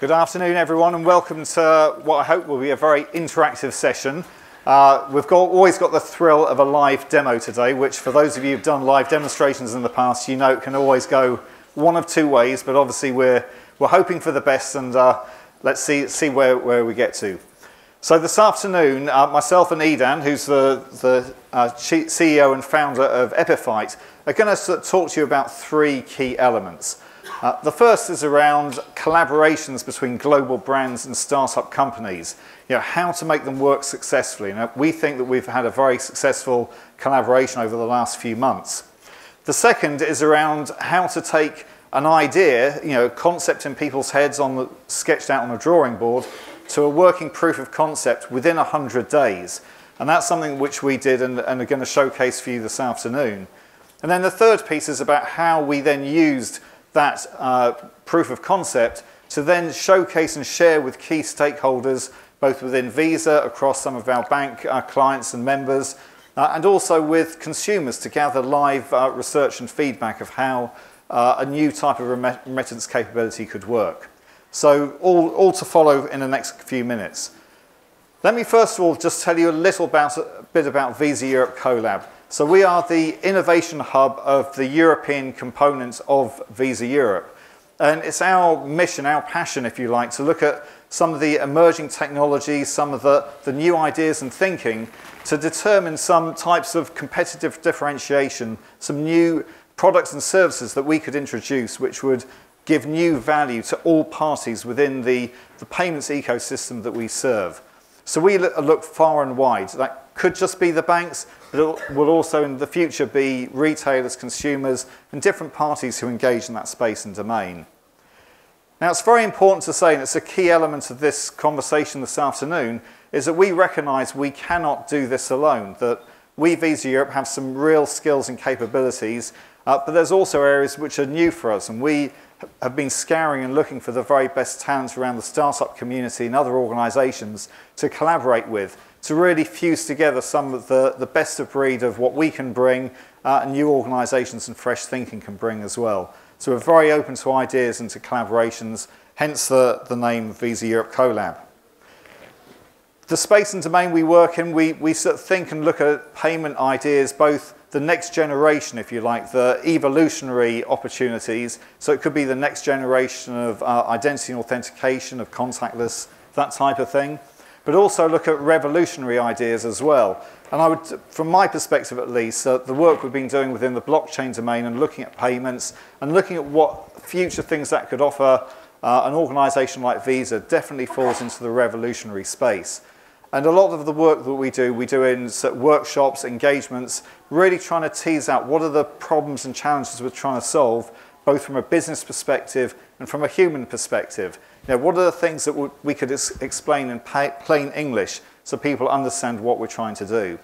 Good afternoon, everyone, and welcome to what I hope will be a very interactive session. Uh, we've got, always got the thrill of a live demo today, which for those of you who've done live demonstrations in the past, you know it can always go one of two ways, but obviously we're, we're hoping for the best and uh, let's see, see where, where we get to. So this afternoon, uh, myself and Edan, who's the, the uh, CEO and founder of Epiphyte, are going to talk to you about three key elements. Uh, the first is around collaborations between global brands and startup companies. You know, how to make them work successfully. Now, we think that we've had a very successful collaboration over the last few months. The second is around how to take an idea, you know, a concept in people's heads on the, sketched out on a drawing board, to a working proof of concept within 100 days. And that's something which we did and, and are going to showcase for you this afternoon. And then the third piece is about how we then used that uh, proof of concept to then showcase and share with key stakeholders, both within Visa, across some of our bank uh, clients and members, uh, and also with consumers to gather live uh, research and feedback of how uh, a new type of remittance capability could work. So all, all to follow in the next few minutes. Let me first of all just tell you a little about, a bit about Visa Europe CoLab. So we are the innovation hub of the European components of Visa Europe. And it's our mission, our passion, if you like, to look at some of the emerging technologies, some of the, the new ideas and thinking to determine some types of competitive differentiation, some new products and services that we could introduce which would give new value to all parties within the, the payments ecosystem that we serve. So we look far and wide. That could just be the banks, but it will also in the future be retailers, consumers, and different parties who engage in that space and domain. Now, it's very important to say, and it's a key element of this conversation this afternoon, is that we recognise we cannot do this alone, that we, Visa Europe, have some real skills and capabilities, uh, but there's also areas which are new for us, and we have been scouring and looking for the very best talents around the startup community and other organisations to collaborate with to really fuse together some of the, the best of breed of what we can bring uh, and new organisations and fresh thinking can bring as well. So we're very open to ideas and to collaborations, hence the, the name Visa Europe CoLab. The space and domain we work in, we, we sort of think and look at payment ideas, both the next generation, if you like, the evolutionary opportunities. So it could be the next generation of uh, identity and authentication, of contactless, that type of thing but also look at revolutionary ideas as well. And I would, from my perspective at least, uh, the work we've been doing within the blockchain domain and looking at payments and looking at what future things that could offer uh, an organisation like Visa definitely falls into the revolutionary space. And a lot of the work that we do, we do in workshops, engagements, really trying to tease out what are the problems and challenges we're trying to solve, both from a business perspective and from a human perspective. Know, what are the things that we could explain in plain English so people understand what we're trying to do?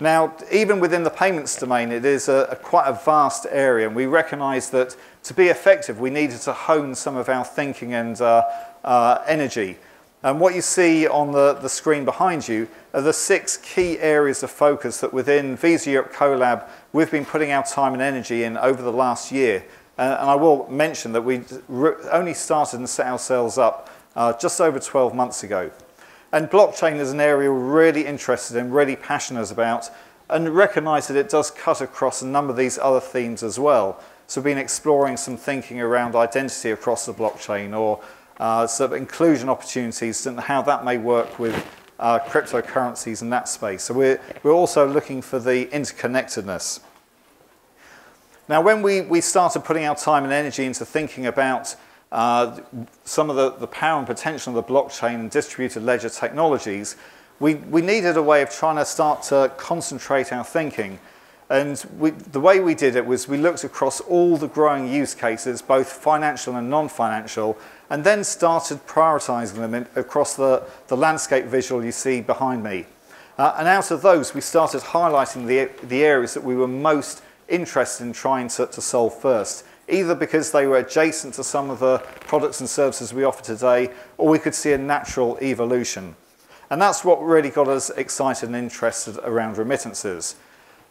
Now, even within the payments domain, it is a, a quite a vast area, and we recognize that to be effective, we needed to hone some of our thinking and uh, uh, energy. And what you see on the, the screen behind you are the six key areas of focus that within Visa Europe CoLab we've been putting our time and energy in over the last year Uh, and I will mention that we only started and set ourselves up uh, just over 12 months ago. And blockchain is an area we're really interested in, really passionate about, and recognize that it does cut across a number of these other themes as well. So we've been exploring some thinking around identity across the blockchain or uh, sort of inclusion opportunities and how that may work with uh, cryptocurrencies in that space. So we're, we're also looking for the interconnectedness. Now, when we, we started putting our time and energy into thinking about uh, some of the, the power and potential of the blockchain and distributed ledger technologies, we, we needed a way of trying to start to concentrate our thinking. And we, the way we did it was we looked across all the growing use cases, both financial and non-financial, and then started prioritizing them in, across the, the landscape visual you see behind me. Uh, and out of those, we started highlighting the, the areas that we were most interested in trying to, to solve first, either because they were adjacent to some of the products and services we offer today, or we could see a natural evolution. And that's what really got us excited and interested around remittances.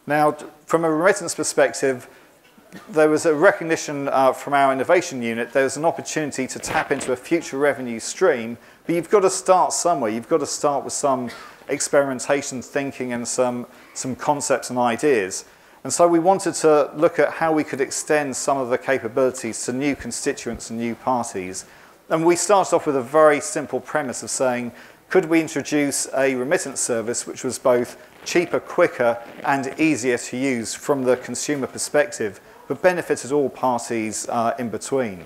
Now, from a remittance perspective, there was a recognition uh, from our innovation unit there's an opportunity to tap into a future revenue stream, but you've got to start somewhere. You've got to start with some experimentation thinking and some, some concepts and ideas. And so we wanted to look at how we could extend some of the capabilities to new constituents and new parties. And we started off with a very simple premise of saying, could we introduce a remittance service which was both cheaper, quicker, and easier to use from the consumer perspective, but benefited all parties uh, in between?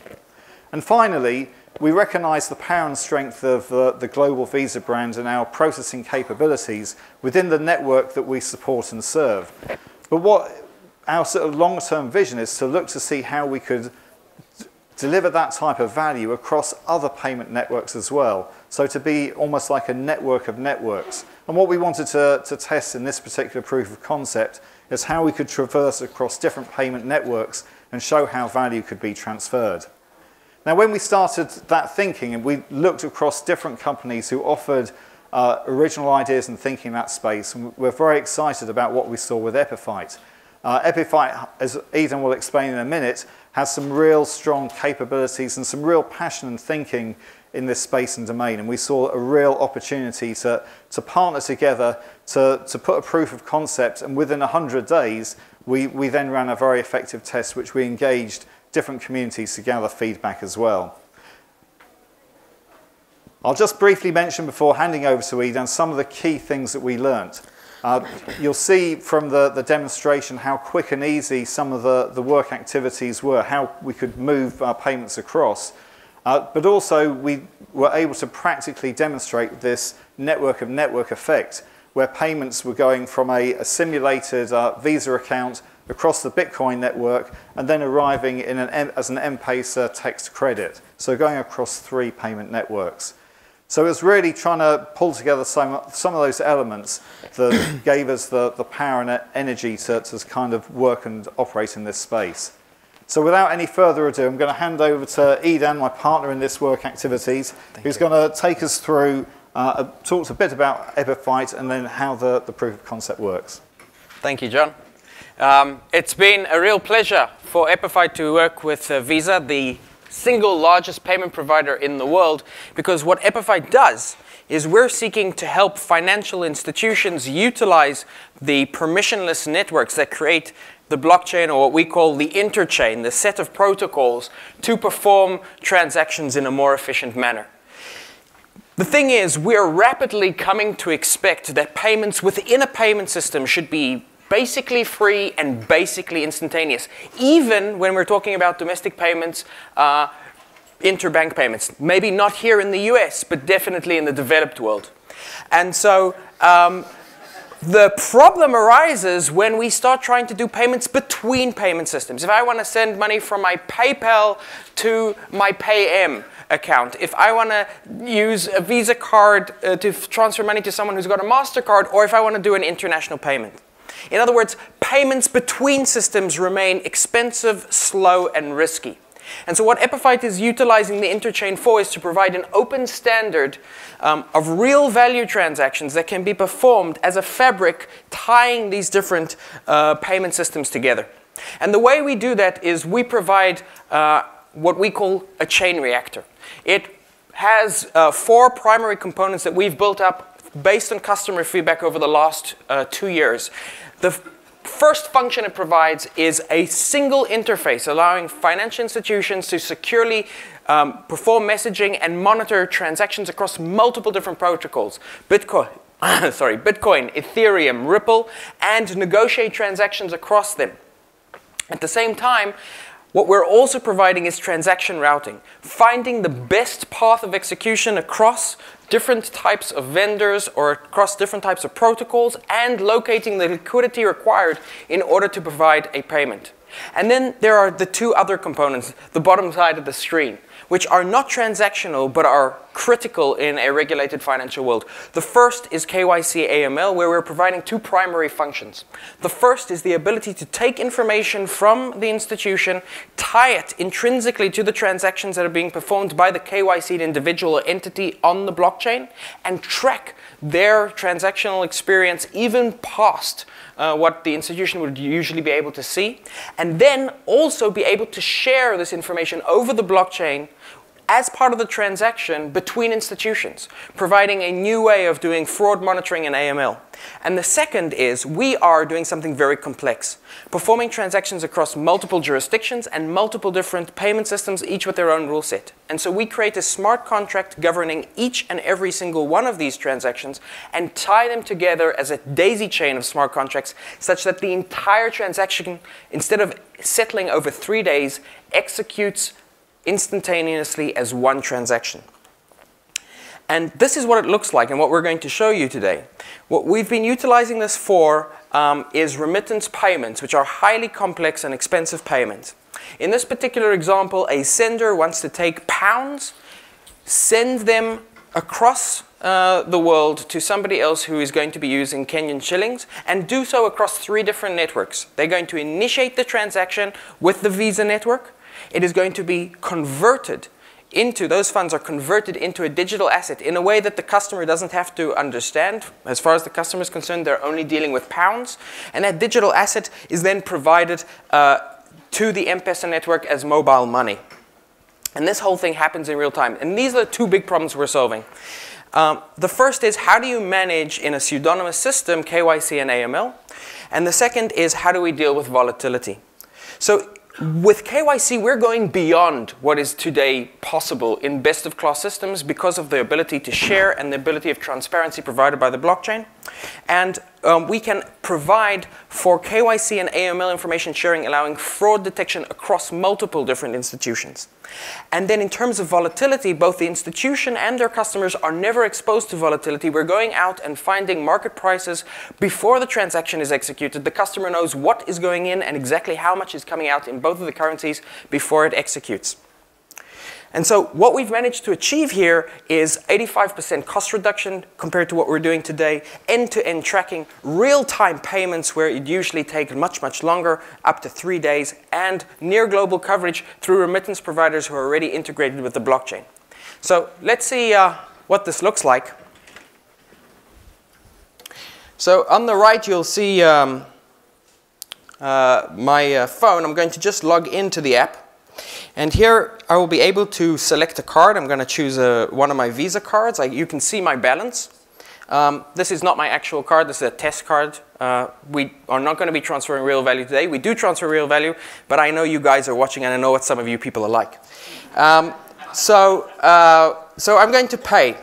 And finally, we recognise the power and strength of the, the global Visa brand and our processing capabilities within the network that we support and serve. But what our sort of long-term vision is to look to see how we could deliver that type of value across other payment networks as well. So to be almost like a network of networks. And what we wanted to, to test in this particular proof of concept is how we could traverse across different payment networks and show how value could be transferred. Now, when we started that thinking and we looked across different companies who offered uh, original ideas and thinking in that space. And we're very excited about what we saw with Epiphyte. Uh, Epiphyte, as Eden will explain in a minute, has some real strong capabilities and some real passion and thinking in this space and domain. And we saw a real opportunity to, to partner together to, to put a proof of concept. And within 100 days, we, we then ran a very effective test, which we engaged different communities to gather feedback as well. I'll just briefly mention before handing over to Edan some of the key things that we learnt. Uh, you'll see from the, the demonstration how quick and easy some of the, the work activities were, how we could move our payments across. Uh, but also we were able to practically demonstrate this network of network effect where payments were going from a, a simulated uh, Visa account across the Bitcoin network and then arriving in an, as an M-Pesa text credit. So going across three payment networks. So it was really trying to pull together some, some of those elements that gave us the, the power and energy to, to kind of work and operate in this space. So without any further ado, I'm going to hand over to Edan, my partner in this work activities, Thank who's you. going to take us through, uh, talk a bit about Epiphyte and then how the, the proof of concept works. Thank you, John. Um, it's been a real pleasure for Epiphyte to work with uh, Visa, the single largest payment provider in the world because what Epiphyte does is we're seeking to help financial institutions utilize the permissionless networks that create the blockchain or what we call the interchain, the set of protocols to perform transactions in a more efficient manner. The thing is, we're rapidly coming to expect that payments within a payment system should be basically free and basically instantaneous, even when we're talking about domestic payments, uh, interbank payments. Maybe not here in the US, but definitely in the developed world. And so um, the problem arises when we start trying to do payments between payment systems. If I want to send money from my PayPal to my PayM account, if I want to use a Visa card uh, to transfer money to someone who's got a MasterCard, or if I want to do an international payment. In other words, payments between systems remain expensive, slow, and risky. And so what Epiphyte is utilizing the interchain for is to provide an open standard um, of real value transactions that can be performed as a fabric tying these different uh, payment systems together. And the way we do that is we provide uh, what we call a chain reactor. It has uh, four primary components that we've built up based on customer feedback over the last uh, two years. The first function it provides is a single interface allowing financial institutions to securely um, perform messaging and monitor transactions across multiple different protocols. Bitcoin, sorry, Bitcoin, Ethereum, Ripple, and negotiate transactions across them. At the same time, what we're also providing is transaction routing, finding the best path of execution across different types of vendors or across different types of protocols and locating the liquidity required in order to provide a payment. And then there are the two other components, the bottom side of the screen which are not transactional but are critical in a regulated financial world. The first is KYC AML, where we're providing two primary functions. The first is the ability to take information from the institution, tie it intrinsically to the transactions that are being performed by the KYC individual or entity on the blockchain, and track their transactional experience even past uh, what the institution would usually be able to see, and then also be able to share this information over the blockchain as part of the transaction between institutions, providing a new way of doing fraud monitoring and AML. And the second is we are doing something very complex, performing transactions across multiple jurisdictions and multiple different payment systems, each with their own rule set. And so we create a smart contract governing each and every single one of these transactions and tie them together as a daisy chain of smart contracts such that the entire transaction, instead of settling over three days, executes instantaneously as one transaction. And this is what it looks like and what we're going to show you today. What we've been utilizing this for um, is remittance payments, which are highly complex and expensive payments. In this particular example, a sender wants to take pounds, send them across uh, the world to somebody else who is going to be using Kenyan shillings and do so across three different networks. They're going to initiate the transaction with the Visa network. It is going to be converted into, those funds are converted into a digital asset in a way that the customer doesn't have to understand. As far as the customer is concerned, they're only dealing with pounds. And that digital asset is then provided uh, to the M-Pesa network as mobile money. And this whole thing happens in real time. And these are the two big problems we're solving. Um, the first is how do you manage in a pseudonymous system KYC and AML? And the second is how do we deal with volatility? So with KYC, we're going beyond what is today possible in best of class systems because of the ability to share and the ability of transparency provided by the blockchain. And um, we can provide for KYC and AML information sharing, allowing fraud detection across multiple different institutions. And then in terms of volatility, both the institution and their customers are never exposed to volatility. We're going out and finding market prices before the transaction is executed. The customer knows what is going in and exactly how much is coming out in both of the currencies before it executes. And so what we've managed to achieve here is 85% cost reduction compared to what we're doing today, end-to-end -end tracking, real-time payments where it usually takes much, much longer, up to three days, and near global coverage through remittance providers who are already integrated with the blockchain. So let's see uh, what this looks like. So on the right, you'll see um, uh, my uh, phone. I'm going to just log into the app. And here I will be able to select a card. I'm going to choose a, one of my Visa cards. I, you can see my balance. Um, this is not my actual card. This is a test card. Uh, we are not going to be transferring real value today. We do transfer real value, but I know you guys are watching and I know what some of you people are like. Um, so, uh, so I'm going to pay.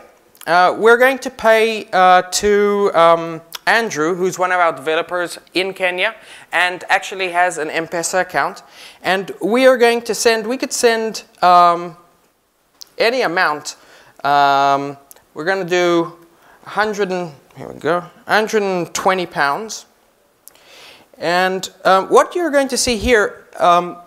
Uh, we're going to pay uh, to um, Andrew, who's one of our developers in Kenya and actually has an M-Pesa account. And we are going to send, we could send um, any amount. Um, we're going to do 100 and, here we go, 120 pounds. And um, what you're going to see here, um,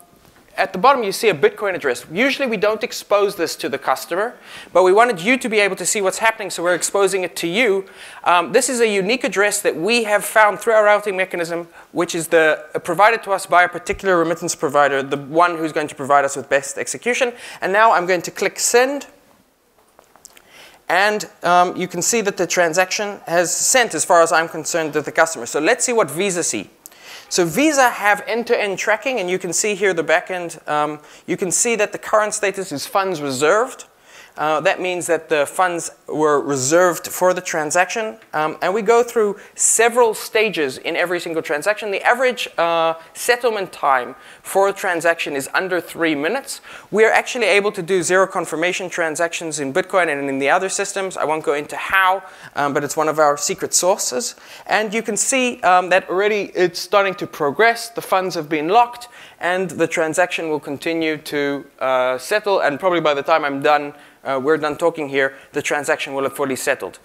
at the bottom you see a Bitcoin address. Usually we don't expose this to the customer, but we wanted you to be able to see what's happening, so we're exposing it to you. Um, this is a unique address that we have found through our routing mechanism, which is the, uh, provided to us by a particular remittance provider, the one who's going to provide us with best execution. And now I'm going to click send. And um, you can see that the transaction has sent, as far as I'm concerned, to the customer. So let's see what Visa see. So Visa have end-to-end -end tracking, and you can see here the backend. Um, you can see that the current status is funds reserved. Uh, that means that the funds were reserved for the transaction. Um, and we go through several stages in every single transaction. The average uh, settlement time for a transaction is under three minutes. We are actually able to do zero confirmation transactions in Bitcoin and in the other systems. I won't go into how, um, but it's one of our secret sources. And you can see um, that already it's starting to progress. The funds have been locked and the transaction will continue to uh, settle. And probably by the time I'm done, uh, we're done talking here, the transaction will have fully settled.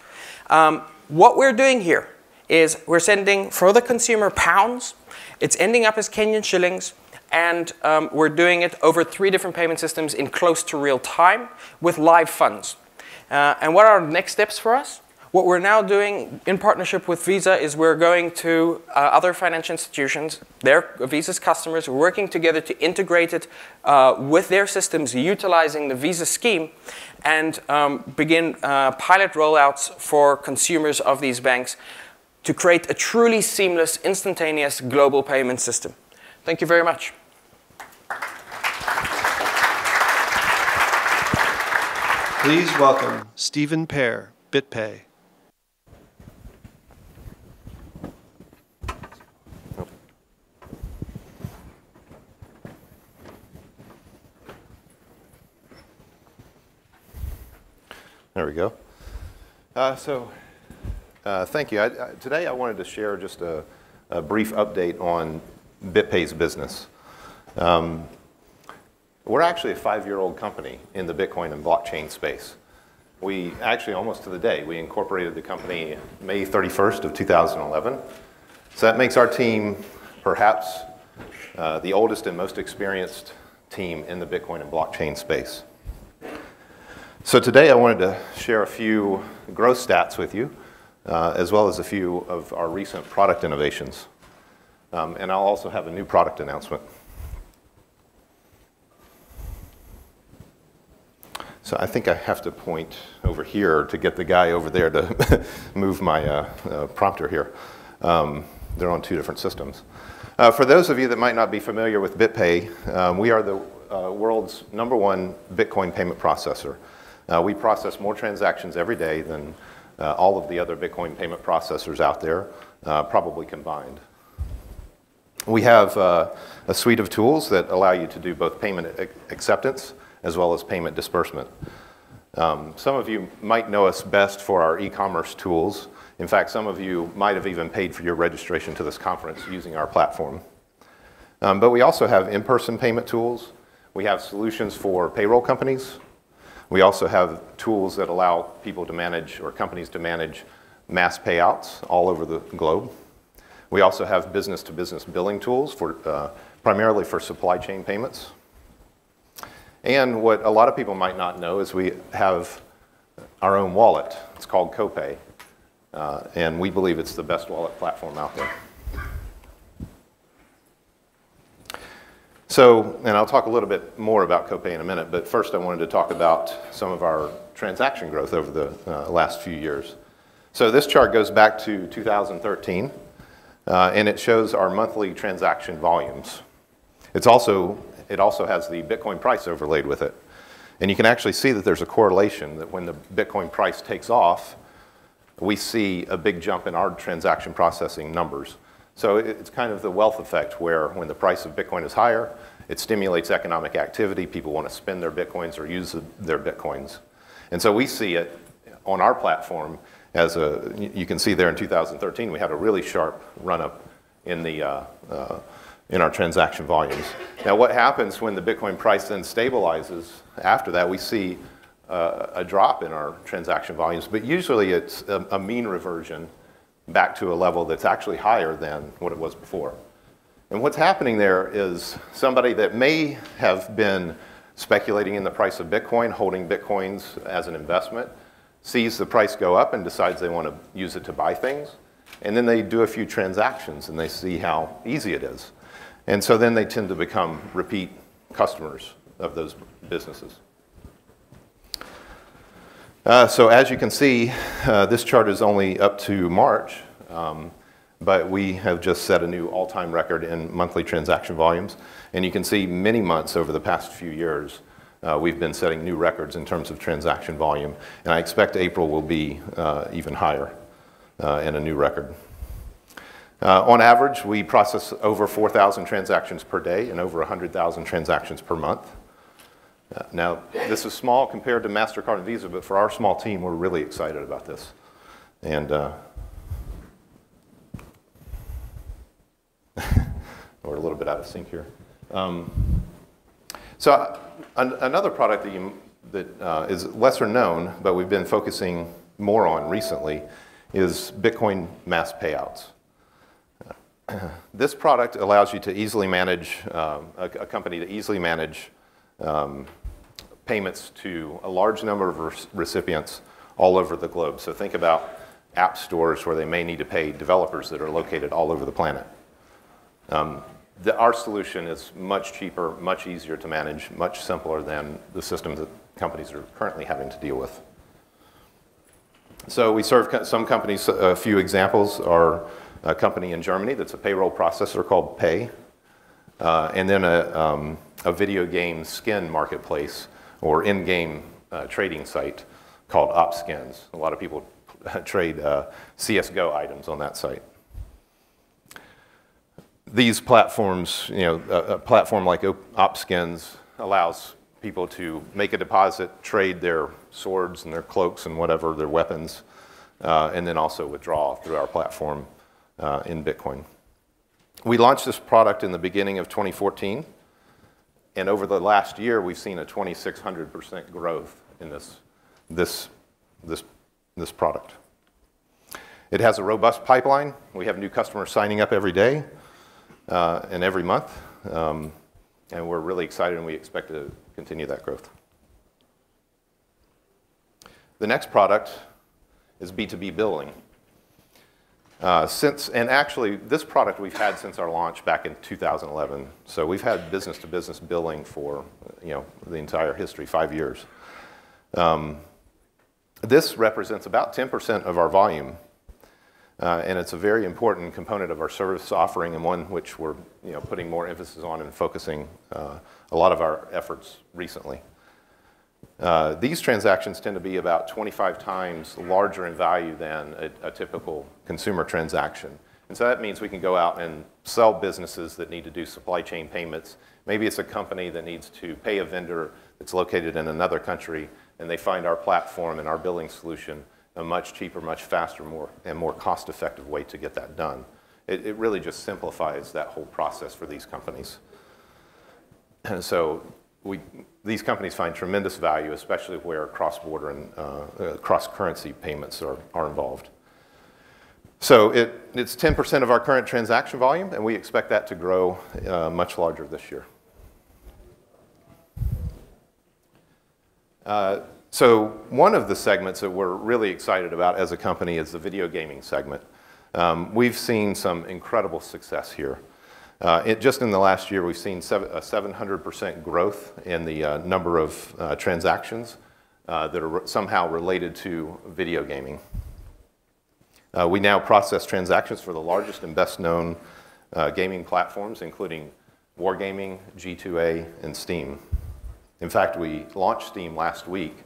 Um, what we're doing here is we're sending for the consumer pounds. It's ending up as Kenyan shillings. And um, we're doing it over three different payment systems in close to real time with live funds. Uh, and what are the next steps for us? What we're now doing in partnership with Visa is we're going to uh, other financial institutions, their Visa's customers, working together to integrate it uh, with their systems utilizing the Visa scheme and um, begin uh, pilot rollouts for consumers of these banks to create a truly seamless, instantaneous global payment system. Thank you very much. Please welcome Stephen Pair, BitPay. Go. Uh, so, uh, thank you. I, I, today I wanted to share just a, a brief update on BitPay's business. Um, we're actually a five-year-old company in the Bitcoin and blockchain space. We actually, almost to the day, we incorporated the company May 31st of 2011. So that makes our team perhaps uh, the oldest and most experienced team in the Bitcoin and blockchain space. So today I wanted to share a few growth stats with you, uh, as well as a few of our recent product innovations. Um, and I'll also have a new product announcement. So I think I have to point over here to get the guy over there to move my uh, uh, prompter here. Um, they're on two different systems. Uh, for those of you that might not be familiar with BitPay, um, we are the uh, world's number one Bitcoin payment processor. Uh, we process more transactions every day than uh, all of the other Bitcoin payment processors out there, uh, probably combined. We have uh, a suite of tools that allow you to do both payment acceptance as well as payment disbursement. Um, some of you might know us best for our e-commerce tools. In fact, some of you might have even paid for your registration to this conference using our platform. Um, but we also have in-person payment tools. We have solutions for payroll companies, we also have tools that allow people to manage, or companies to manage, mass payouts all over the globe. We also have business-to-business -business billing tools, for, uh, primarily for supply chain payments. And what a lot of people might not know is we have our own wallet. It's called CoPay, uh, and we believe it's the best wallet platform out there. So, and I'll talk a little bit more about CoPay in a minute, but first I wanted to talk about some of our transaction growth over the uh, last few years. So this chart goes back to 2013, uh, and it shows our monthly transaction volumes. It's also, it also has the Bitcoin price overlaid with it. And you can actually see that there's a correlation that when the Bitcoin price takes off, we see a big jump in our transaction processing numbers. So it's kind of the wealth effect where when the price of Bitcoin is higher, it stimulates economic activity. People want to spend their Bitcoins or use their Bitcoins. And so we see it on our platform as a, you can see there in 2013, we had a really sharp run up in, the, uh, uh, in our transaction volumes. Now what happens when the Bitcoin price then stabilizes after that, we see uh, a drop in our transaction volumes, but usually it's a, a mean reversion back to a level that's actually higher than what it was before. And what's happening there is somebody that may have been speculating in the price of Bitcoin, holding Bitcoins as an investment, sees the price go up and decides they want to use it to buy things. And then they do a few transactions and they see how easy it is. And so then they tend to become repeat customers of those businesses. Uh, so as you can see, uh, this chart is only up to March, um, but we have just set a new all-time record in monthly transaction volumes. And you can see many months over the past few years, uh, we've been setting new records in terms of transaction volume. And I expect April will be uh, even higher uh, and a new record. Uh, on average, we process over 4,000 transactions per day and over 100,000 transactions per month. Uh, now, this is small compared to MasterCard and Visa, but for our small team, we're really excited about this. And uh, we're a little bit out of sync here. Um, so an another product that, you, that uh, is lesser known, but we've been focusing more on recently, is Bitcoin mass payouts. this product allows you to easily manage, um, a, a, company to easily manage um, payments to a large number of recipients all over the globe. So think about app stores where they may need to pay developers that are located all over the planet. Um, the, our solution is much cheaper, much easier to manage, much simpler than the systems that companies are currently having to deal with. So we serve some companies, a few examples are a company in Germany that's a payroll processor called Pay, uh, and then a, um, a video game skin marketplace or in-game uh, trading site called OpSkins. A lot of people trade uh, CSGO items on that site. These platforms, you know, a, a platform like OpSkins allows people to make a deposit, trade their swords and their cloaks and whatever, their weapons, uh, and then also withdraw through our platform uh, in Bitcoin. We launched this product in the beginning of 2014, and over the last year, we've seen a 2,600% growth in this, this, this, this product. It has a robust pipeline. We have new customers signing up every day uh, and every month, um, and we're really excited and we expect to continue that growth. The next product is B2B billing. Uh, since, and actually, this product we've had since our launch back in 2011. So we've had business-to-business billing for, you know, the entire history, five years. Um, this represents about 10% of our volume, uh, and it's a very important component of our service offering and one which we're, you know, putting more emphasis on and focusing uh, a lot of our efforts recently. Uh, these transactions tend to be about 25 times larger in value than a, a, typical consumer transaction. And so that means we can go out and sell businesses that need to do supply chain payments. Maybe it's a company that needs to pay a vendor that's located in another country, and they find our platform and our billing solution a much cheaper, much faster, more, and more cost-effective way to get that done. It, it really just simplifies that whole process for these companies. And so we, these companies find tremendous value, especially where cross-border and uh, uh, cross-currency payments are, are involved. So it, it's 10% of our current transaction volume, and we expect that to grow uh, much larger this year. Uh, so one of the segments that we're really excited about as a company is the video gaming segment. Um, we've seen some incredible success here. Uh, it, just in the last year, we've seen seven, a 700% growth in the uh, number of uh, transactions uh, that are re somehow related to video gaming. Uh, we now process transactions for the largest and best known uh, gaming platforms, including Wargaming, G2A, and Steam. In fact, we launched Steam last week,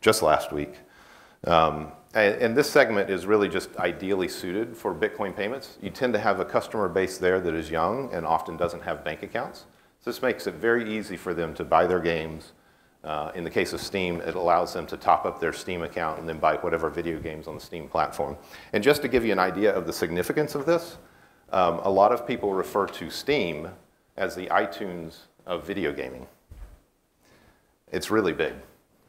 just last week. Um, and, this segment is really just ideally suited for Bitcoin payments. You tend to have a customer base there that is young and often doesn't have bank accounts. So this makes it very easy for them to buy their games. Uh, in the case of Steam, it allows them to top up their Steam account and then buy whatever video games on the Steam platform. And just to give you an idea of the significance of this, um, a lot of people refer to Steam as the iTunes of video gaming. It's really big.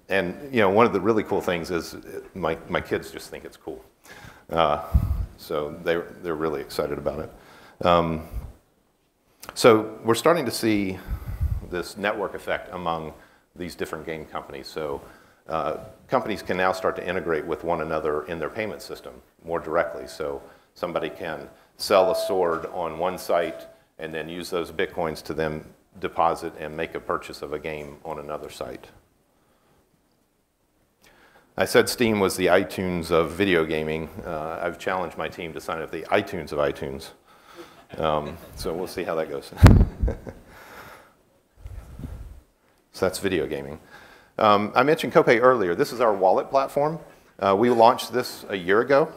And you know, one of the really cool things is my, my kids just think it's cool. Uh, so they, they're really excited about it. Um, so we're starting to see this network effect among these different game companies. So uh, companies can now start to integrate with one another in their payment system more directly. So somebody can sell a sword on one site and then use those bitcoins to then deposit and make a purchase of a game on another site. I said Steam was the iTunes of video gaming. Uh, I've challenged my team to sign up the iTunes of iTunes. Um, so we'll see how that goes. so that's video gaming. Um, I mentioned Copay earlier. This is our wallet platform. Uh, we launched this a year ago.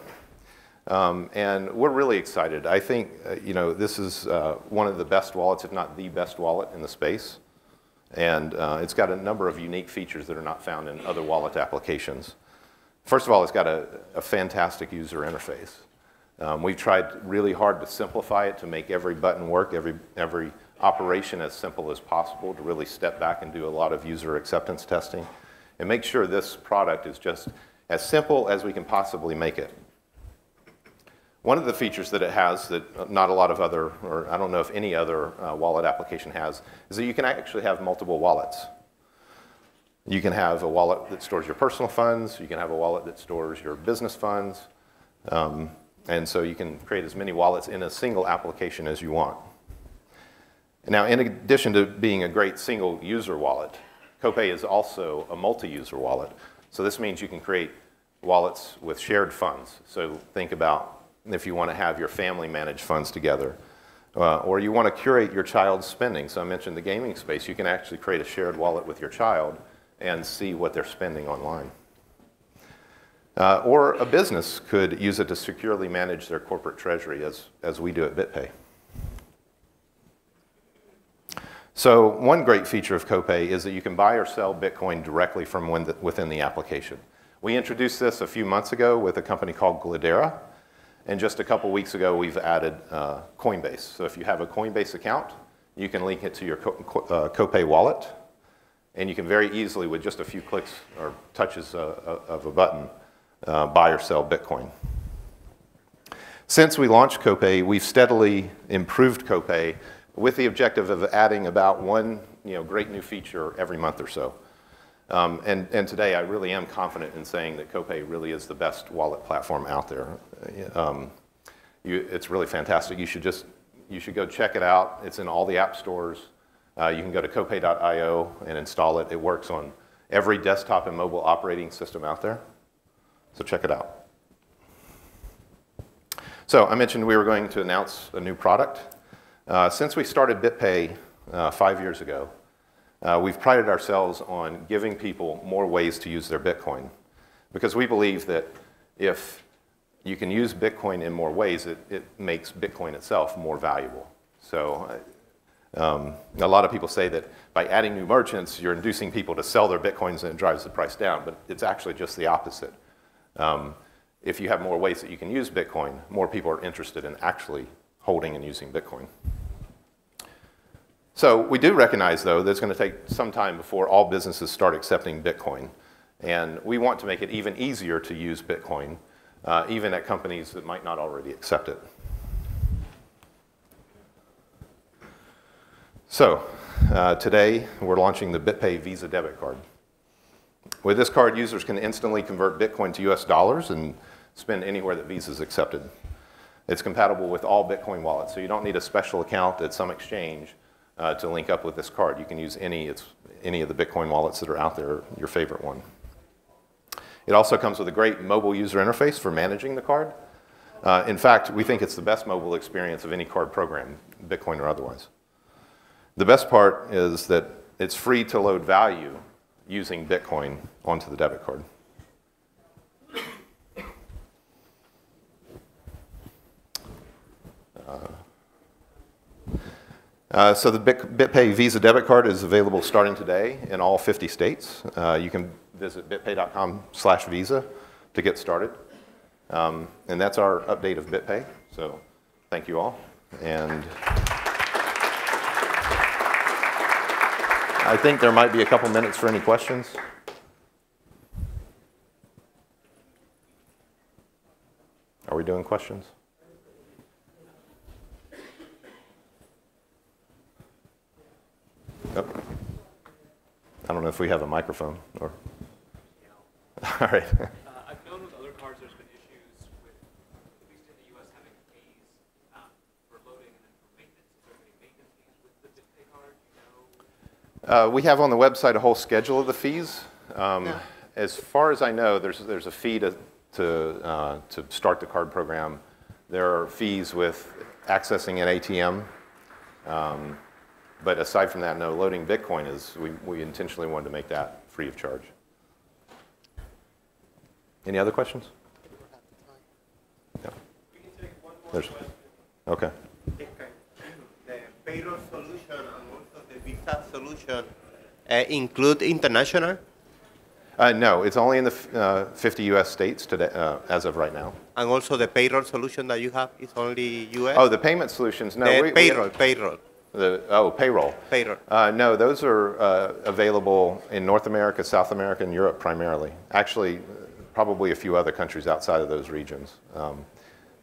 Um, and we're really excited. I think, uh, you know, this is uh, one of the best wallets, if not the best wallet in the space. And uh, it's got a number of unique features that are not found in other wallet applications. First of all, it's got a, a fantastic user interface. Um, we've tried really hard to simplify it to make every button work, every, every operation as simple as possible to really step back and do a lot of user acceptance testing and make sure this product is just as simple as we can possibly make it. One of the features that it has that not a lot of other, or I don't know if any other uh, wallet application has, is that you can actually have multiple wallets. You can have a wallet that stores your personal funds. You can have a wallet that stores your business funds. Um, and so you can create as many wallets in a single application as you want. Now, in addition to being a great single user wallet, Copay is also a multi-user wallet. So this means you can create wallets with shared funds. So think about if you want to have your family manage funds together, uh, or you want to curate your child's spending. So I mentioned the gaming space. You can actually create a shared wallet with your child and see what they're spending online. Uh, or a business could use it to securely manage their corporate treasury as, as we do at BitPay. So one great feature of CoPay is that you can buy or sell Bitcoin directly from within the application. We introduced this a few months ago with a company called Glidera. And just a couple weeks ago, we've added uh, Coinbase. So if you have a Coinbase account, you can link it to your Co uh, CoPay wallet. And you can very easily, with just a few clicks or touches uh, of a button, uh, buy or sell Bitcoin. Since we launched CoPay, we've steadily improved CoPay with the objective of adding about one you know, great new feature every month or so. Um, and, and today I really am confident in saying that CoPay really is the best wallet platform out there. Um, you, it's really fantastic. You should just you should go check it out. It's in all the app stores. Uh, you can go to copay.io and install it. It works on every desktop and mobile operating system out there. So check it out. So I mentioned we were going to announce a new product. Uh, since we started BitPay uh, five years ago, uh, we've prided ourselves on giving people more ways to use their Bitcoin. Because we believe that if you can use Bitcoin in more ways, it, it makes Bitcoin itself more valuable. So um, a lot of people say that by adding new merchants, you're inducing people to sell their Bitcoins and it drives the price down, but it's actually just the opposite. Um, if you have more ways that you can use Bitcoin, more people are interested in actually holding and using Bitcoin. So we do recognize, though, that it's going to take some time before all businesses start accepting Bitcoin. And we want to make it even easier to use Bitcoin, uh, even at companies that might not already accept it. So uh, today, we're launching the BitPay Visa debit card. With this card, users can instantly convert Bitcoin to US dollars and spend anywhere that Visa is accepted. It's compatible with all Bitcoin wallets, so you don't need a special account at some exchange uh, to link up with this card. You can use any, any of the Bitcoin wallets that are out there, your favorite one. It also comes with a great mobile user interface for managing the card. Uh, in fact, we think it's the best mobile experience of any card program, Bitcoin or otherwise. The best part is that it's free to load value using Bitcoin onto the debit card. Uh, uh, so the BitPay Visa debit card is available starting today in all 50 states. Uh, you can visit bitpay.com slash visa to get started. Um, and that's our update of BitPay. So thank you all. And I think there might be a couple minutes for any questions. Are we doing questions? Oh. I don't know if we have a microphone or. All right. Uh, I've known with other cards there's been issues with, at least in the U.S., having fees um, for loading and then for maintenance. Is there any maintenance fees with the BitPay card? You know? Uh, we have on the website a whole schedule of the fees. Um, yeah. As far as I know, there's, there's a fee to, to, uh, to start the card program. There are fees with accessing an ATM. Um, but aside from that, no, loading Bitcoin is, we, we intentionally wanted to make that free of charge. Any other questions? No. There's, okay. The payroll solution and also the visa solution uh, include international? Uh, no, it's only in the uh, 50 U.S. states today, uh, as of right now. And also the payroll solution that you have is only U.S. Oh, the payment solutions. No, the we, payroll, we, payroll. The, oh, payroll. Payroll. Uh, no, those are uh, available in North America, South America, and Europe primarily. Actually, probably a few other countries outside of those regions. Um,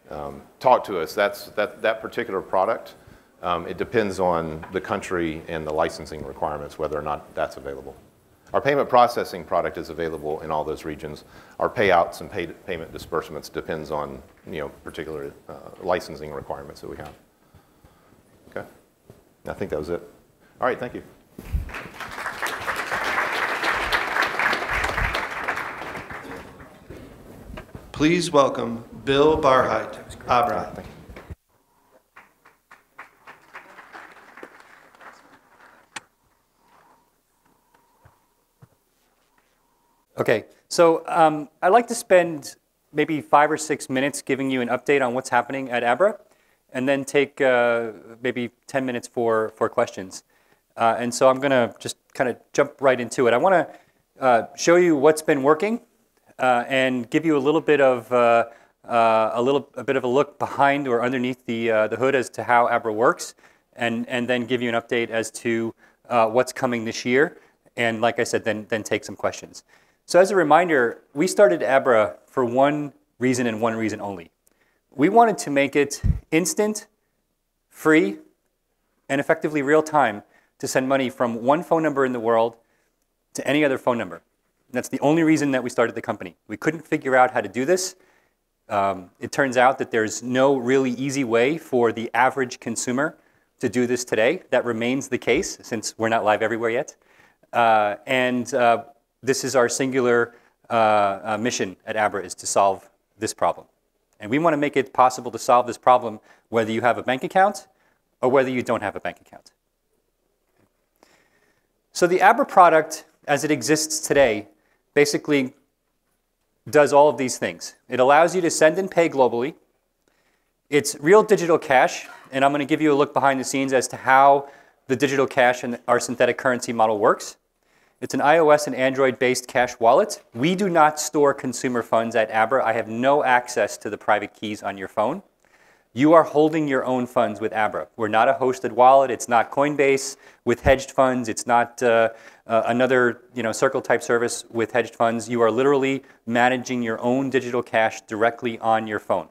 um, talk to us. That's, that, that particular product, um, it depends on the country and the licensing requirements, whether or not that's available. Our payment processing product is available in all those regions. Our payouts and pay, payment disbursements depends on you know, particular uh, licensing requirements that we have. Okay? I think that was it. All right, thank you. Please welcome Bill Barhydt, Abra. Okay, so um, I'd like to spend maybe five or six minutes giving you an update on what's happening at Abra, and then take uh, maybe 10 minutes for, for questions. Uh, and so I'm going to just kind of jump right into it. I want to uh, show you what's been working uh, and give you a little bit of uh, uh, a little a bit of a look behind or underneath the the hood as to how Abra works, and and then give you an update as to what's coming this year. And like I said, then then take some questions. So as a reminder, we started Abra for one reason and one reason only. We wanted to make it instant, free, and effectively real time to send money from one phone number in the world to any other phone number. That's the only reason that we started the company. We couldn't figure out how to do this. Um, it turns out that there's no really easy way for the average consumer to do this today. That remains the case since we're not live everywhere yet. Uh, and uh, this is our singular uh, uh, mission at Abra is to solve this problem. And we want to make it possible to solve this problem whether you have a bank account or whether you don't have a bank account. So the Abra product, as it exists today, basically does all of these things. It allows you to send and pay globally. It's real digital cash, and I'm going to give you a look behind the scenes as to how the digital cash and our synthetic currency model works. It's an iOS and Android-based cash wallet. We do not store consumer funds at Abra. I have no access to the private keys on your phone. You are holding your own funds with Abra. We're not a hosted wallet. It's not Coinbase with hedged funds. It's not uh, uh, another you know, Circle type service with hedged funds. You are literally managing your own digital cash directly on your phone.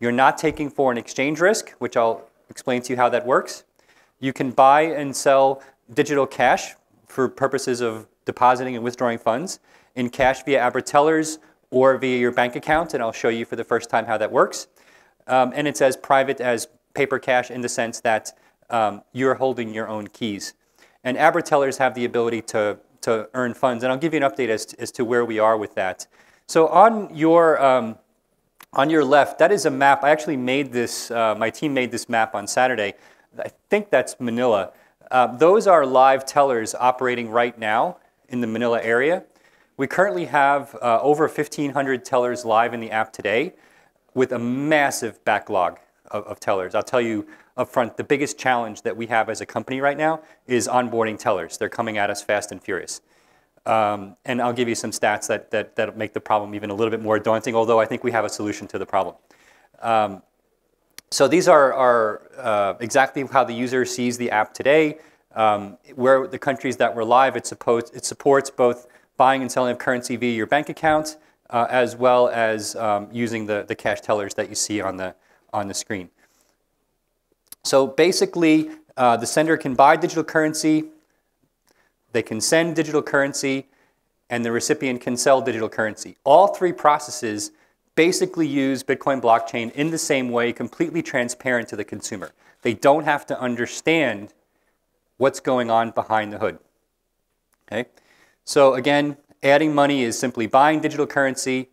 You're not taking foreign exchange risk, which I'll explain to you how that works. You can buy and sell digital cash for purposes of depositing and withdrawing funds in cash via Abra tellers or via your bank account, and I'll show you for the first time how that works. Um, and it's as private as paper cash in the sense that um, you're holding your own keys. And Abra tellers have the ability to, to earn funds, and I'll give you an update as to, as to where we are with that. So on your, um, on your left, that is a map. I actually made this, uh, my team made this map on Saturday. I think that's Manila. Uh, those are live tellers operating right now in the Manila area. We currently have uh, over 1,500 tellers live in the app today with a massive backlog of, of tellers. I'll tell you up front, the biggest challenge that we have as a company right now is onboarding tellers. They're coming at us fast and furious. Um, and I'll give you some stats that, that, that make the problem even a little bit more daunting, although I think we have a solution to the problem. Um, so these are, are uh, exactly how the user sees the app today. Um, where the countries that were live, it, supposed, it, supports both buying and selling of currency via your bank account, uh, as well as um, using the, the cash tellers that you see on the, on the screen. So basically, uh, the sender can buy digital currency, they can send digital currency, and the recipient can sell digital currency. All three processes basically use Bitcoin blockchain in the same way, completely transparent to the consumer. They don't have to understand what's going on behind the hood. Okay? So again, adding money is simply buying digital currency,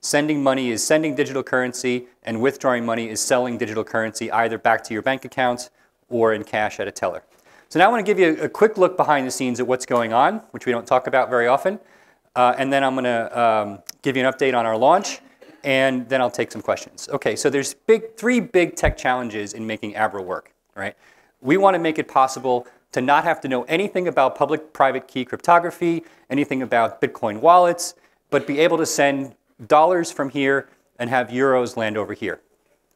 sending money is sending digital currency, and withdrawing money is selling digital currency either back to your bank account or in cash at a teller. So now I want to give you a, quick look behind the scenes at what's going on, which we don't talk about very often. Uh, and then I'm going to um, give you an update on our launch and then I'll take some questions. Okay, so there's big, three big tech challenges in making Abra work, right? We want to make it possible to not have to know anything about public-private key cryptography, anything about Bitcoin wallets, but be able to send dollars from here and have euros land over here,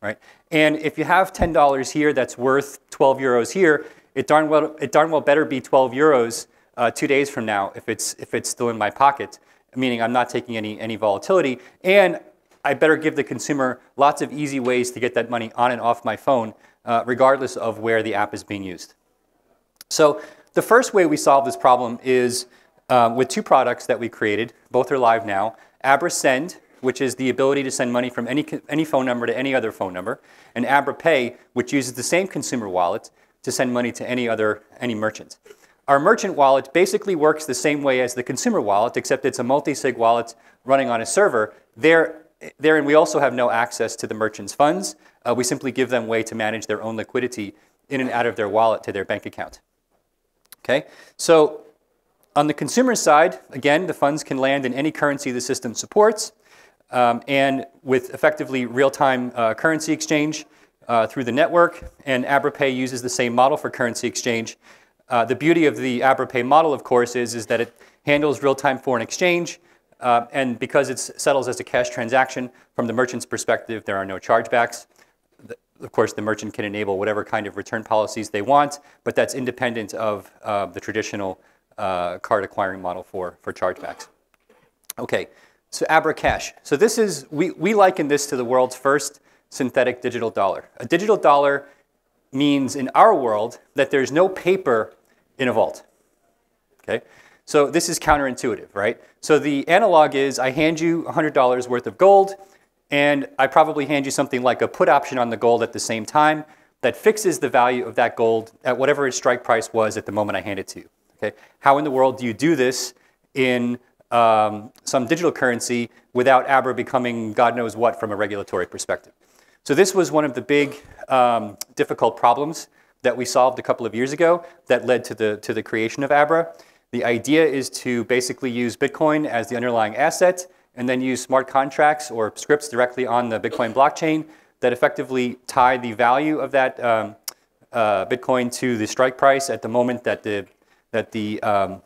right? And if you have $10 here that's worth 12 euros here, it darn well, it darn well better be 12 euros uh, two days from now if it's, if it's still in my pocket, meaning I'm not taking any, any volatility. And I better give the consumer lots of easy ways to get that money on and off my phone, uh, regardless of where the app is being used. So the first way we solve this problem is um, with two products that we created. Both are live now. Abra Send, which is the ability to send money from any, any phone number to any other phone number, and Abra Pay, which uses the same consumer wallet to send money to any other any merchant. Our merchant wallet basically works the same way as the consumer wallet, except it's a multi-sig wallet running on a server. There, therein, we also have no access to the merchant's funds. Uh, we simply give them way to manage their own liquidity in and out of their wallet to their bank account. Okay, so on the consumer side, again, the funds can land in any currency the system supports, um, and with effectively real-time uh, currency exchange uh, through the network, and AbraPay uses the same model for currency exchange. Uh, the beauty of the AbraPay model, of course, is, is that it handles real-time foreign exchange, uh, and because it settles as a cash transaction, from the merchant's perspective, there are no chargebacks. Of course, the merchant can enable whatever kind of return policies they want, but that's independent of uh, the traditional uh, card acquiring model for, for chargebacks. Okay, so Abra Cash. So this is, we, we liken this to the world's first synthetic digital dollar. A digital dollar means in our world that there's no paper in a vault. Okay? So this is counterintuitive, right? So the analog is I hand you $100 worth of gold, and I probably hand you something like a put option on the gold at the same time that fixes the value of that gold at whatever its strike price was at the moment I hand it to you. Okay? How in the world do you do this in um, some digital currency without Abra becoming God knows what from a regulatory perspective? So this was one of the big um, difficult problems that we solved a couple of years ago that led to the, to the creation of Abra. The idea is to basically use Bitcoin as the underlying asset and then use smart contracts or scripts directly on the Bitcoin blockchain that effectively tie the value of that um, uh, Bitcoin to the strike price at the moment that the, that the um,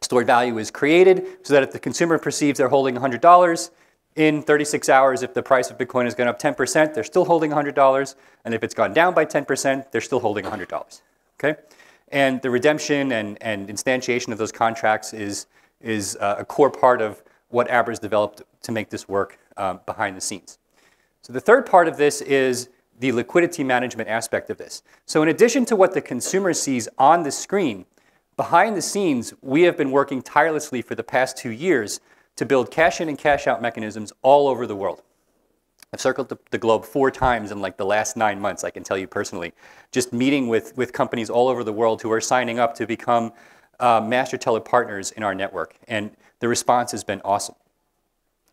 stored value is created so that if the consumer perceives they're holding $100, in 36 hours, if the price of Bitcoin has gone up 10%, they're still holding $100. And if it's gone down by 10%, they're still holding $100. Okay? And the redemption and, and instantiation of those contracts is, is uh, a core part of what Abra's developed to make this work um, behind the scenes. So the third part of this is the liquidity management aspect of this. So in addition to what the consumer sees on the screen, behind the scenes, we have been working tirelessly for the past two years to build cash in and cash out mechanisms all over the world. I've circled the, the, globe four times in like the last nine months, I can tell you personally, just meeting with, with companies all over the world who are signing up to become uh, master teller partners in our network. And the response has been awesome.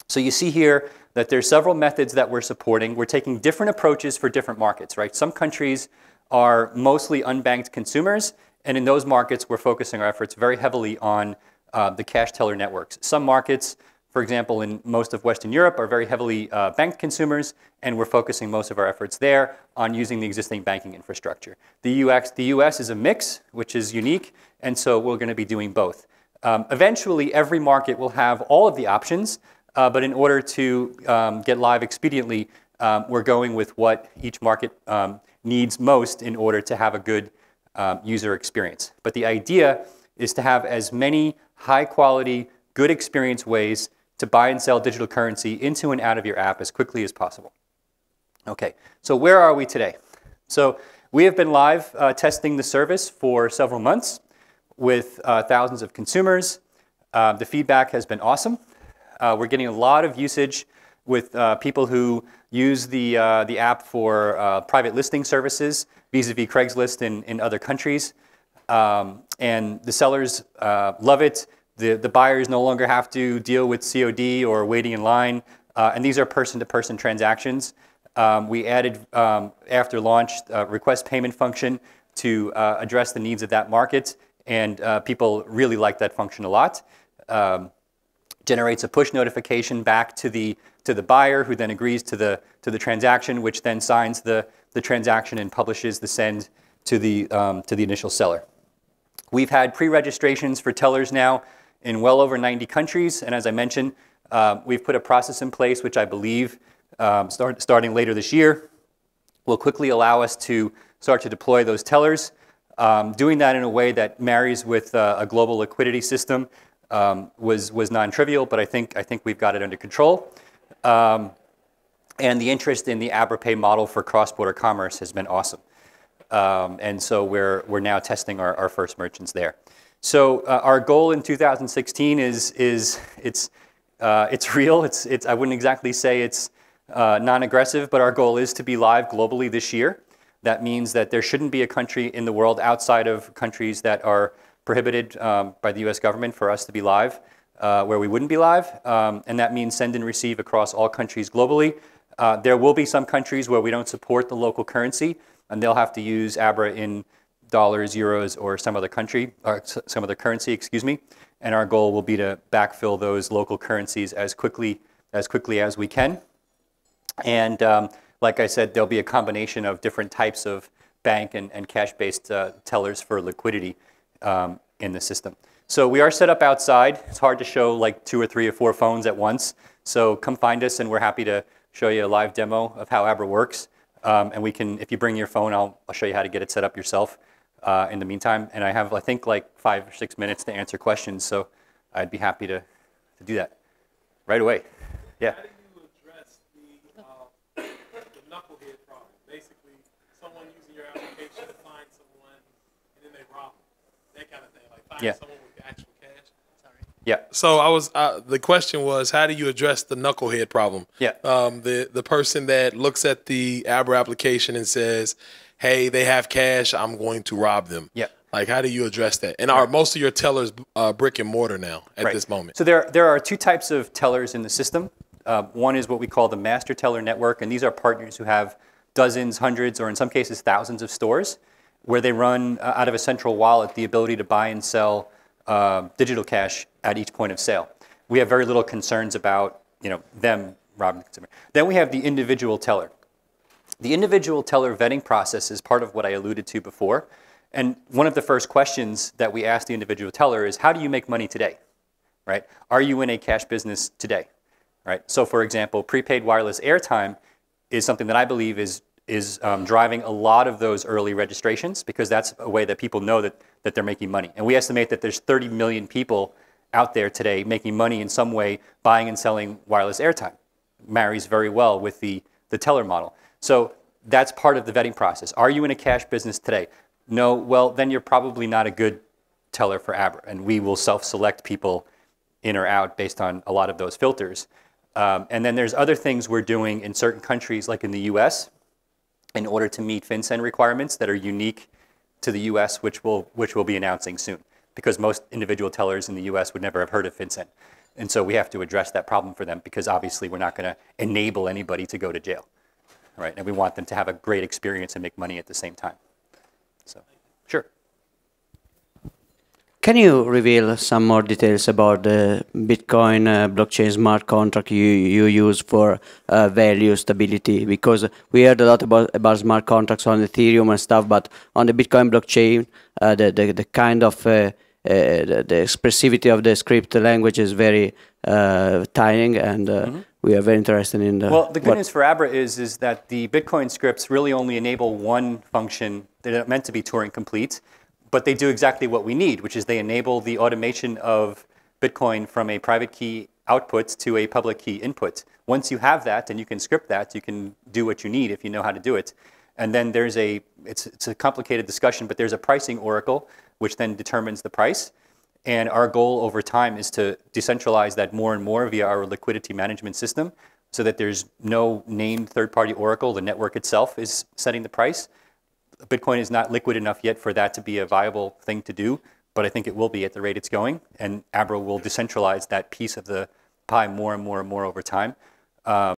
So you see here that there's several methods that we're supporting. We're taking different approaches for different markets, right? Some countries are mostly unbanked consumers, and in those markets, we're focusing our efforts very heavily on uh, the cash teller networks. Some markets, for example, in most of Western Europe, are very heavily uh, banked consumers, and we're focusing most of our efforts there on using the existing banking infrastructure. The, UX, the US is a mix, which is unique, and so we're going to be doing both. Um, eventually, every market will have all of the options, uh, but in order to um, get live expediently, um, we're going with what each market um, needs most in order to have a good um, user experience. But the idea is to have as many high quality, good experience ways to buy and sell digital currency into and out of your app as quickly as possible. Okay, so where are we today? So we have been live uh, testing the service for several months with uh, thousands of consumers. Uh, the feedback has been awesome. Uh, we're getting a lot of usage with uh, people who use the, uh, the app for private listing services vis-a-vis -vis Craigslist in, in other countries. Um, and the sellers uh, love it. The, the buyers no longer have to deal with COD or waiting in line. Uh, and these are person-to-person -person transactions. Um, we added, um, after launch, request payment function to uh, address the needs of that market. And uh, people really like that function a lot. Um, generates a push notification back to the, to the buyer who then agrees to the, to the transaction, which then signs the, the transaction and publishes the send to the, um, to the initial seller. We've had pre-registrations for tellers now in well over 90 countries, and as I mentioned, uh, we've put a process in place which I believe, um, start, starting later this year, will quickly allow us to start to deploy those tellers. Um, doing that in a way that marries with uh, a global liquidity system um, was, was non-trivial, but I think, I think we've got it under control. Um, and the interest in the AbraPay model for cross-border commerce has been awesome. Um, and so we're, we're now testing our, our first merchants there. So uh, our goal in 2016 is, is it's, uh, it's real. It's, it's, I wouldn't exactly say it's uh, non-aggressive, but our goal is to be live globally this year. That means that there shouldn't be a country in the world outside of countries that are prohibited um, by the US government for us to be live. uh, where we wouldn't be live, um, and that means send and receive across all countries globally. Uh, there will be some countries where we don't support the local currency, and they'll have to use Abra in dollars, euros, or some other country, or some other currency, excuse me. And our goal will be to backfill those local currencies as quickly as quickly as we can. And um, like I said, there'll be a combination of different types of bank and, and cash-based uh, tellers for liquidity um, in the system. So we are set up outside. It's hard to show like two or three or four phones at once. So come find us, and we're happy to show you a live demo of how Abra works. Um, and we can, if you bring your phone, I'll, I'll show you how to get it set up yourself uh, in the meantime. And I have, I think, like five or six minutes to answer questions. So I'd be happy to, to do that right away. Yeah. How do you address the, uh, the knucklehead problem? Basically, someone using your application to find someone and then they rob them. That kind of thing. Like find Yeah. someone with actual cash. Sorry. Yeah. So I was uh, the question was how do you address the knucklehead problem? Yeah. Um, the the person that looks at the Abra application and says, "Hey, they have cash. I'm going to rob them." Yeah. Like how do you address that? And are most of your tellers uh, brick and mortar now at Right. this moment? So there, there are two types of tellers in the system. Uh, one is what we call the master teller network, and these are partners who have dozens, hundreds, or in some cases thousands of stores, where they run uh, out of a central wallet the ability to buy and sell uh, digital cash at each point of sale. We have very little concerns about you know them robbing the consumer. Then we have the individual teller. The individual teller vetting process is part of what I alluded to before. And one of the first questions that we ask the individual teller is, how do you make money today? Right? Are you in a cash business today? Right? So for example, prepaid wireless airtime is something that I believe is, is um, driving a lot of those early registrations because that's a way that people know that, that they're making money. And we estimate that there's 30 million people out there today making money in some way buying and selling wireless airtime. Marries very well with the, the teller model. So that's part of the vetting process. Are you in a cash business today? No, well, then you're probably not a good teller for Abra, and we will self-select people in or out based on a lot of those filters. Um, and then there's other things we're doing in certain countries, like in the US, in order to meet FinCEN requirements that are unique to the US, which we'll, which we'll be announcing soon. Because most individual tellers in the US would never have heard of FinCEN. And so we have to address that problem for them because obviously we're not going to enable anybody to go to jail. Right? And we want them to have a great experience and make money at the same time. So, sure. Can you reveal some more details about the Bitcoin uh, blockchain smart contract you, you use for uh, value stability? Because we heard a lot about, about smart contracts on Ethereum and stuff, but on the Bitcoin blockchain, uh, the, the, the kind of uh, uh, the, the expressivity of the script language is very uh, tiny, and uh, we are very interested in the. Well, the good news for Abra is, is that the Bitcoin scripts really only enable one function. They're not meant to be Turing complete, but they do exactly what we need, which is they enable the automation of Bitcoin from a private key output to a public key input. Once you have that and you can script that, you can do what you need if you know how to do it. And then there's a, it's, it's a complicated discussion, but there's a pricing oracle, which then determines the price. And our goal over time is to decentralize that more and more via our liquidity management system so that there's no named third party oracle. The network itself is setting the price. Bitcoin is not liquid enough yet for that to be a viable thing to do, but I think it will be at the rate it's going. And Abra will decentralize that piece of the pie more and more and more over time. Um,